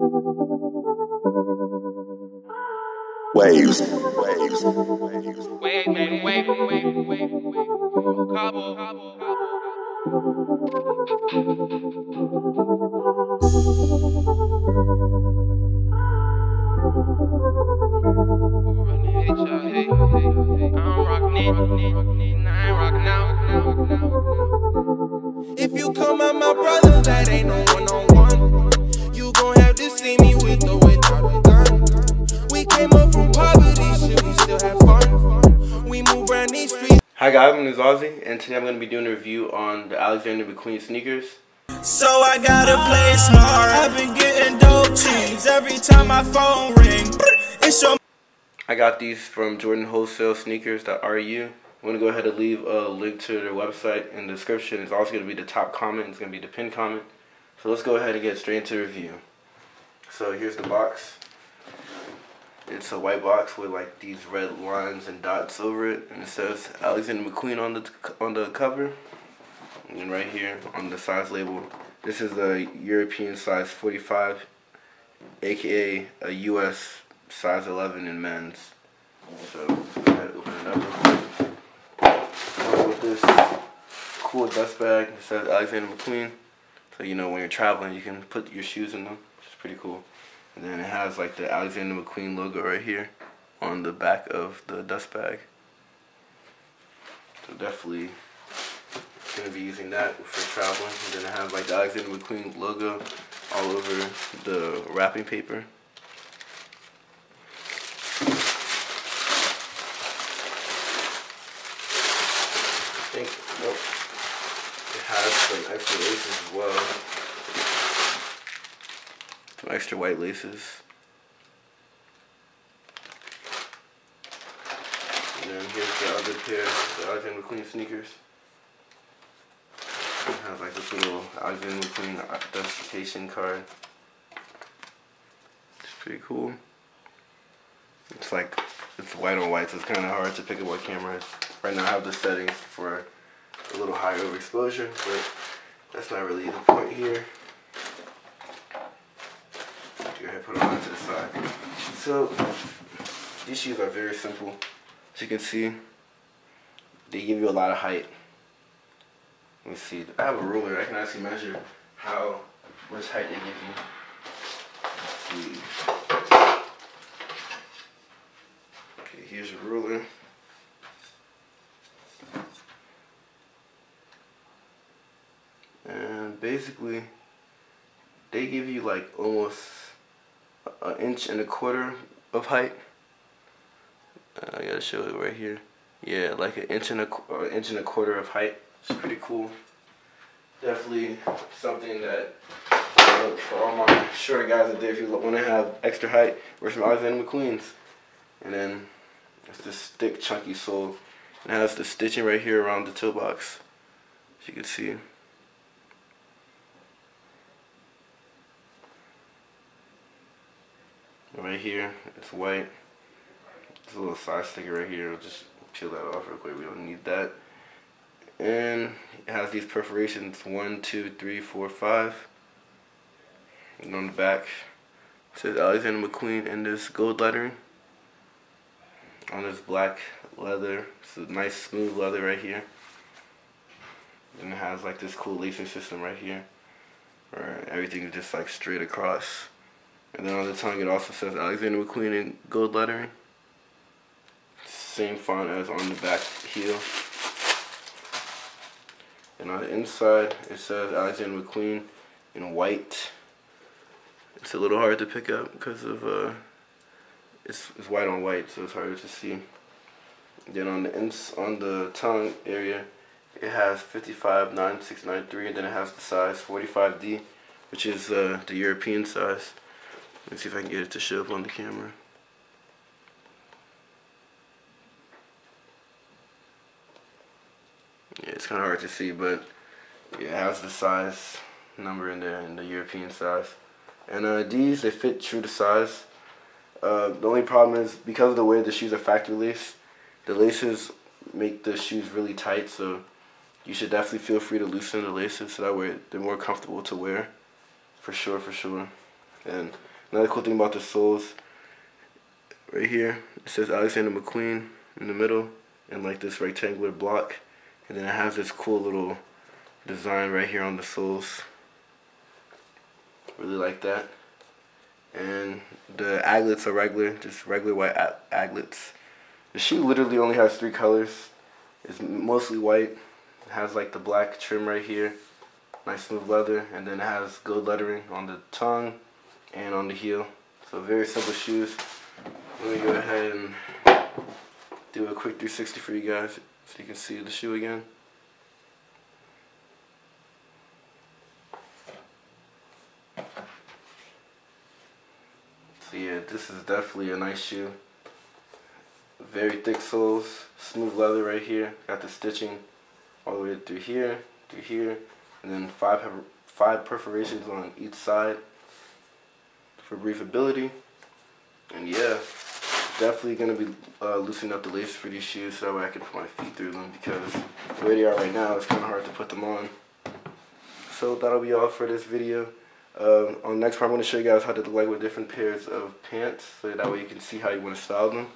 Waves. Waves. Waves. Wait, wait, wait, wait, wait, wait. Cabo, cabo, If you come at my brother, that ain't no Hi guys, my name is Ozzy, and today I'm going to be doing a review on the Alexander McQueen sneakers. So I gotta play smart. I've been getting dope cheese every time my phone ring. It's your I got these from Jordan Wholesale Sneakers.ru. I'm going to go ahead and leave a link to their website in the description. It's also going to be the top comment. It's going to be the pinned comment. So let's go ahead and get straight into the review. So here's the box. It's a white box with like these red lines and dots over it, and it says Alexander McQueen on the on the cover. And right here on the size label, this is a European size 45, aka a US size 11 in men's. So ahead, open it up with this cool dust bag. It says Alexander McQueen. So you know when you're traveling, you can put your shoes in them, which is pretty cool. And then it has like the Alexander McQueen logo right here on the back of the dust bag. So definitely gonna be using that for traveling. And then it has like the Alexander McQueen logo all over the wrapping paper. I think nope. It has some extra as well. Extra white laces. And then here's the other pair, the Alexander McQueen sneakers. It has like this little Alexander McQueen identification card. It's pretty cool. It's like it's white on white, so it's kind of hard to pick up on camera. Right now, I have the settings for a little higher overexposure, but that's not really the point here. Go ahead, put it on to the side. So these shoes are very simple. As you can see, they give you a lot of height. Let me see. I have a ruler. I can actually measure how much height they give you. Okay, here's a ruler. And basically, they give you like almost an inch and a quarter of height. Uh, I gotta show it right here. Yeah, like an inch and a uh, inch and a quarter of height. It's pretty cool. Definitely something that uh, for all my shorter guys out there, if you want to have extra height, wear some Alexander McQueen's. And then it's this thick, chunky sole. It has the stitching right here around the toe box, as you can see. Right here, it's white. A little side sticker right here. I'll just peel that off real quick. We don't need that. And it has these perforations one, two, three, four, five. And on the back, says Alexander McQueen in this gold lettering. On this black leather. It's a nice smooth leather right here. And it has like this cool lacing system right here. Where everything is just like straight across. And then on the tongue it also says Alexander McQueen in gold lettering. Same font as on the back heel. And on the inside it says Alexander McQueen in white. It's a little hard to pick up because of uh it's, it's white on white so it's harder to see. Then on the ins on the tongue area it has 559693 and then it has the size 45D which is uh, the European size. Let me see if I can get it to show up on the camera. Yeah, it's kind of hard to see, but yeah, it has the size number in there in the European size. And uh, these, they fit true to size. Uh, the only problem is because of the way the shoes are factory laced, the laces make the shoes really tight, so you should definitely feel free to loosen the laces so that way they're more comfortable to wear. For sure, for sure. And Another cool thing about the soles, right here, it says Alexander McQueen in the middle, and like this rectangular block, and then it has this cool little design right here on the soles. Really like that. And the aglets are regular, just regular white aglets. The shoe literally only has three colors. It's mostly white. It has like the black trim right here. Nice smooth leather. And then it has gold lettering on the tongue and on the heel. So very simple shoes. Let me go ahead and do a quick 360 for you guys so you can see the shoe again. So yeah, this is definitely a nice shoe. Very thick soles, smooth leather right here. Got the stitching all the way through here, through here, and then five five perforations on each side for breathability. And yeah, definitely gonna be uh, loosening up the laces for these shoes so that way I can put my feet through them because the way they are right now, it's kind of hard to put them on. So that'll be all for this video. Uh, on the next part, I'm going to show you guys how to like with different pairs of pants, so that way you can see how you want to style them.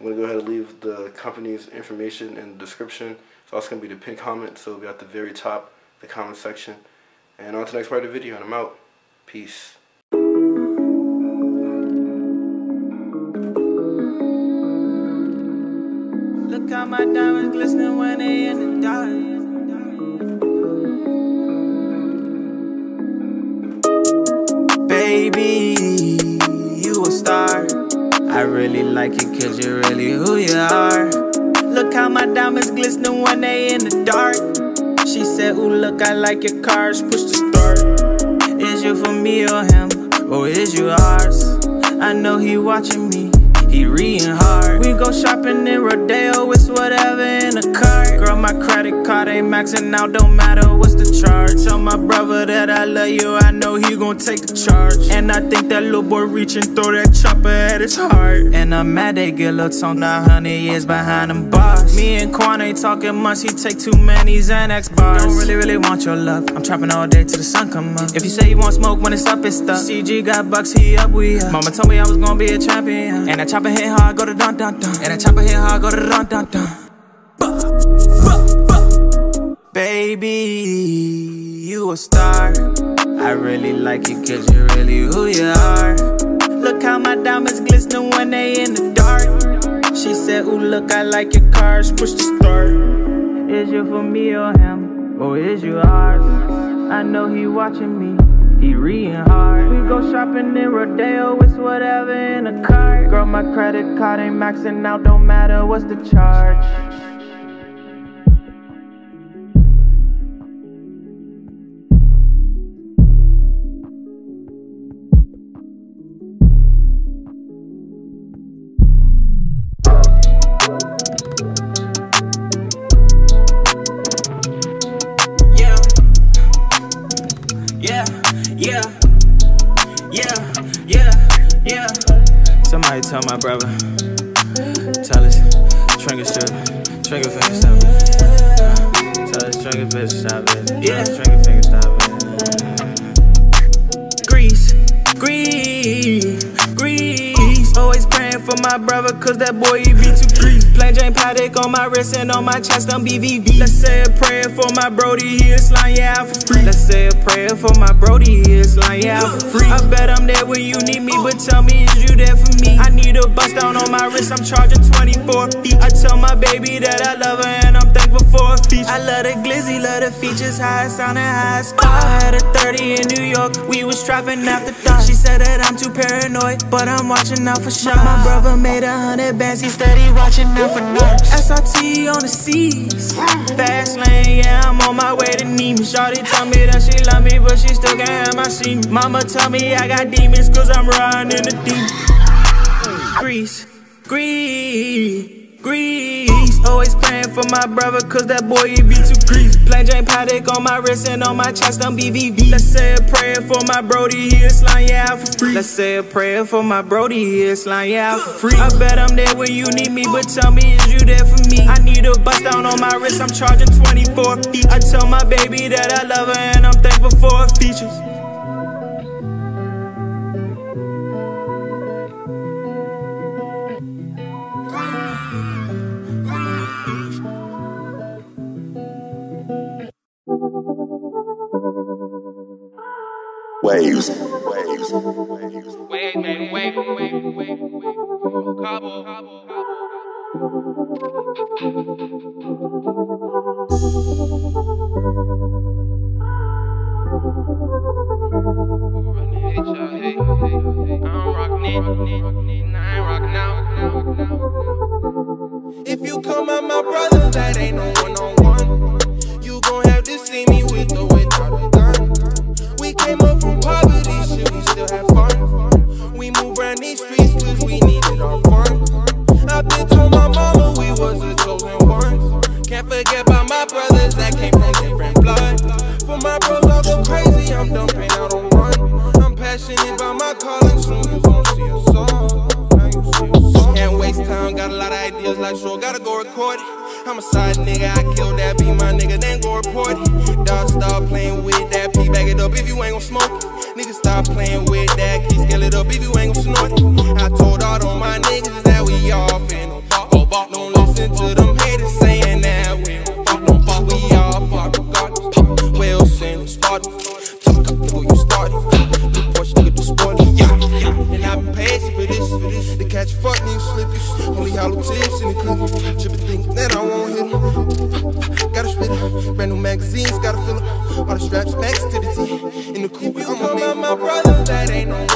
I'm going to go ahead and leave the company's information in the description. It's also going to be the pinned comment, so it'll be at the very top, the comment section. And on to the next part of the video, and I'm out. Peace. My diamonds glistening when they in the dark. Baby, you a star. I really like you cause you're really who you are. Look how my diamonds glistening when they in the dark. She said, Ooh, look, I like your cars. Push the start. Is you for me or him? Or is you ours? I know he watching me he reading hard. We go shopping in Rodeo, it's my credit card ain't maxing out, don't matter what's the charge. Tell my brother that I love you, I know he gon' take the charge. And I think that little boy reaching, throw that chopper at his heart. And I'm mad they get tone, now hundred years behind them bars. Me and Quan ain't talking much, he take too many Xanax bars. Don't really, really want your love. I'm trapping all day till the sun come up. If you say you want smoke when it's up, it's stuck. CG got bucks, he up, we up. Mama told me I was gonna be a champion. And I chop chopper hit hard, go to dun dun dun. And a chopper hit hard, go to dun dun dun. Baby, you a star. I really like you cause you're really who you are. Look how my diamonds glisten when they in the dark. She said, Ooh, look, I like your cars. Push the start. Is you for me or him? Or is you ours? I know he watching me he reading hard. We go shopping in Rodeo, it's whatever in a car. Girl, my credit card ain't maxing out, don't matter what's the charge. Tell my brother. Tell us, Trinker shit. Trinker finger stop it. Tell us, Trinker finger stop it. Yeah. Trinker finger stop it. Grease, grease, grease. Always praying for my brother, cause that boy, he be too grease. Plain Jane Patek on my wrist and on my chest, I'm BVV. Let's say a prayer for my Brody, he is slime, yeah, for free. Let's say a prayer for my Brody, he is slime, yeah, for free. I bet I'm there when you need me, but tell me, is you there for me? I need a bust down on my wrist, I'm charging 24 feet. I tell my baby that I love her and I'm thankful for a feature. I love the glizzy, love the features, high sound and high spot. I had a 30 in New York, we was trapping after dark. She said that I'm too paranoid, but I'm watching out for shots. My brother made a hundred bands, he steady watching out for. SRT on the seas. Fast lane, yeah, I'm on my way to Neiman. Shawty tell me that she love me, but she still can't have my seat. Mama tell me I got demons, cause I'm riding in the deep. Grease, grease, grease. Always praying for my brother, cause that boy, he be too grease. Plain Jane Patek on my wrist and on my chest, I'm BVV. Let's say a prayer for my Brody, he is slime, yeah, for free. Let's say a prayer for my Brody, he is slime, yeah, for free. I bet I'm there when you need me, but tell me, is you there for me? I need a bust down on my wrist, I'm charging 24 feet. I tell my baby that I love her and I'm thankful for her features. Waves, waves, waves. Wait, wait, wait, wait, wait, wait. Cabo. If you come at my brother, that ain't no one on Can't forget about my brothers that came from different blood. For my bros, I go crazy, I'm done paying out on run. I'm passionate about my calling, soon you gon' see a song. Can't waste time, got a lot of ideas like sure, gotta go record it. I'm a side nigga, I kill that, be my nigga, then go report it. Dog, stop playing with that, P bag it up if you ain't gon' smoke it. Nigga, stop playing with that, key scale it up if you ain't gon' snort it. I told all of my niggas that we all finna ball. ball. Don't listen to them Talk up you started. The Porsche nigga. Yeah, yeah. And I've been patient for this, for this. To catch a fuck nigga slip. Only hollow tips in the clip. Trippin' think that I won't hit him. Gotta spit it. Brand new magazines, gotta fill up. All the straps next to the T. In the coupe, I'm a man. my brother.